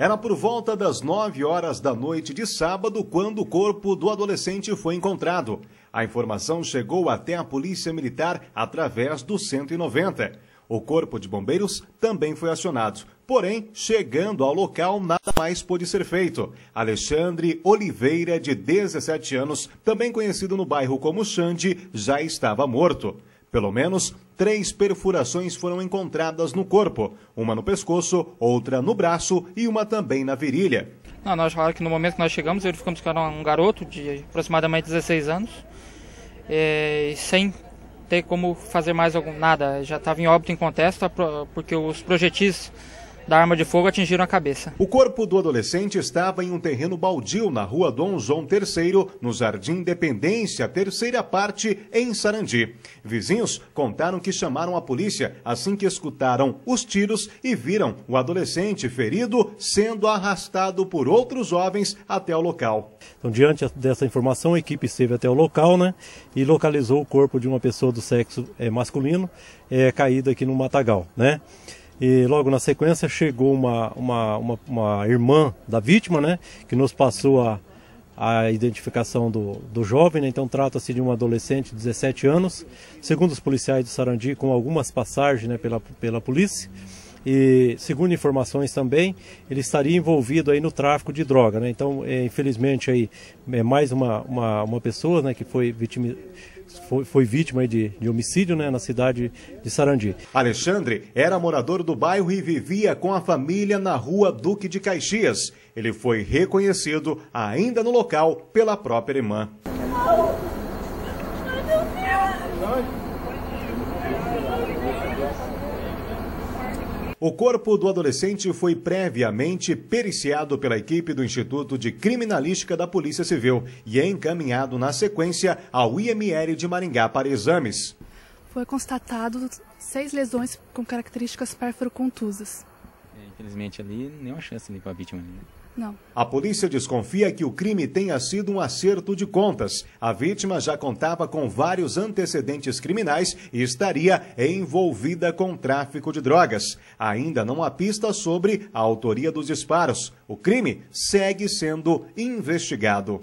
Era por volta das 9 horas da noite de sábado quando o corpo do adolescente foi encontrado. A informação chegou até a Polícia Militar através do 190. O Corpo de Bombeiros também foi acionado. Porém, chegando ao local, nada mais pôde ser feito. Alexandre Oliveira, de 17 anos, também conhecido no bairro como Xande, já estava morto. Pelo menos três perfurações foram encontradas no corpo, uma no pescoço, outra no braço e uma também na virilha. Não, nós falaram que no momento que nós chegamos, verificamos que era um garoto de aproximadamente 16 anos, é, sem ter como fazer mais algum, nada, já estava em óbito em contexto, porque os projetis da arma de fogo atingiram a cabeça. O corpo do adolescente estava em um terreno baldio na rua Dom João III, no Jardim Independência, terceira parte, em Sarandi. Vizinhos contaram que chamaram a polícia assim que escutaram os tiros e viram o adolescente ferido sendo arrastado por outros jovens até o local. Então, diante dessa informação, a equipe esteve até o local né, e localizou o corpo de uma pessoa do sexo é, masculino é, caído aqui no matagal. Né? E logo na sequência chegou uma, uma, uma, uma irmã da vítima, né, que nos passou a, a identificação do, do jovem, né? então trata-se de um adolescente de 17 anos, segundo os policiais de Sarandi, com algumas passagens né, pela, pela polícia. E segundo informações também, ele estaria envolvido aí no tráfico de droga, né? Então, é, infelizmente aí é mais uma, uma, uma pessoa, né, que foi vítima foi, foi vítima de, de, homicídio né, na cidade de Sarandi. Alexandre era morador do bairro e vivia com a família na rua Duque de Caxias. Ele foi reconhecido ainda no local pela própria irmã. O corpo do adolescente foi previamente periciado pela equipe do Instituto de Criminalística da Polícia Civil e é encaminhado na sequência ao IML de Maringá para exames. Foi constatado seis lesões com características pérfuro-contusas. É, infelizmente ali, nenhuma chance ali para a vítima. Né? Não. A polícia desconfia que o crime tenha sido um acerto de contas. A vítima já contava com vários antecedentes criminais e estaria envolvida com tráfico de drogas. Ainda não há pista sobre a autoria dos disparos. O crime segue sendo investigado.